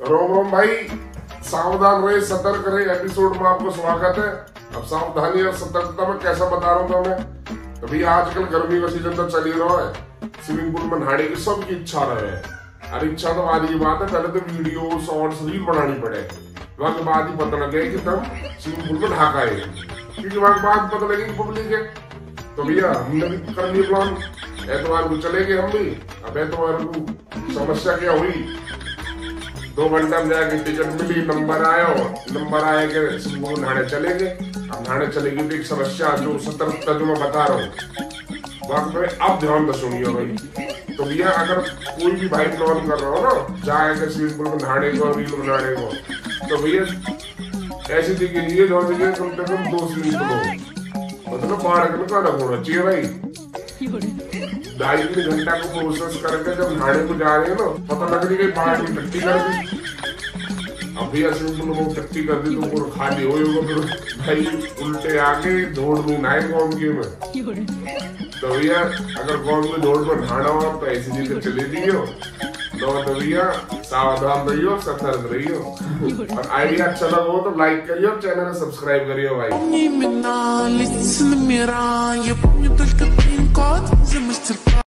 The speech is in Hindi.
रोम रोम भाई, सावधान रहे, सतर्क रहे। एपिसोड में आपको स्वागत है। अब सावधानी और सतर्कता में कैसा बता रहा हूँ मैं भैया आजकल गर्मी का सीज़न तो चल ही रहा है। स्विमिंग पूल में नहाने की सबकी इच्छा रहे है। अरे इच्छा तो आज की बात है, पहले तो वीडियो शॉर्ट्स रील बनानी पड़े। वहाँ के बाद ही पता लगे कि तुम स्विमिंग पूल में ढाका है। क्योंकि वहाँ के बाद पता लगेगी पब्लिक है। तो भैया, हमने भी कर लिया प्लान एतवार को चले गए हम भी। अब एतवार को समस्या क्या हुई? दो घंटा में जाके टिकट मिली, नंबर आया नंबर आया कि वो नहाने चले गए। अब नहाने चले गए तो एक समस्या जो सतर्कता जो मैं बता रहा हूँ, बात में अब ध्यान से सुनिए भाई। तो भैया, अगर कोई भी भाई प्लान कर रहा हो ना, जाए अगर स्विमिंग पूल में नहाने को रील बनाने को। तो भैया, ऐसी जगह लिए जो जगह कम से कम दो स्विमिंग पूल हो मतलब बाढ़ का अलग होना चाहिए भाई। ढाई तीन घंटा को प्रोसेस करके जब नहाने को जा रहे हैं ना, पता लग रही है बाहर की टट्टी कर दी। अभी ऐसे तुम लोग टट्टी कर दी तो पूरा खाली हो फिर भाई उल्टे आके दौड़ में नहाए कौन के में। तो भैया, अगर कौन में दौड़ में नहाना हो तो ऐसी चीज़ें चले दियो तो तो भैया, सावधान रहियो, सतर्क रहियो। और आइडिया अच्छा लगा हो तो लाइक करियो, चैनल सब्सक्राइब करियो भाई। Gott, sie müsste fahren.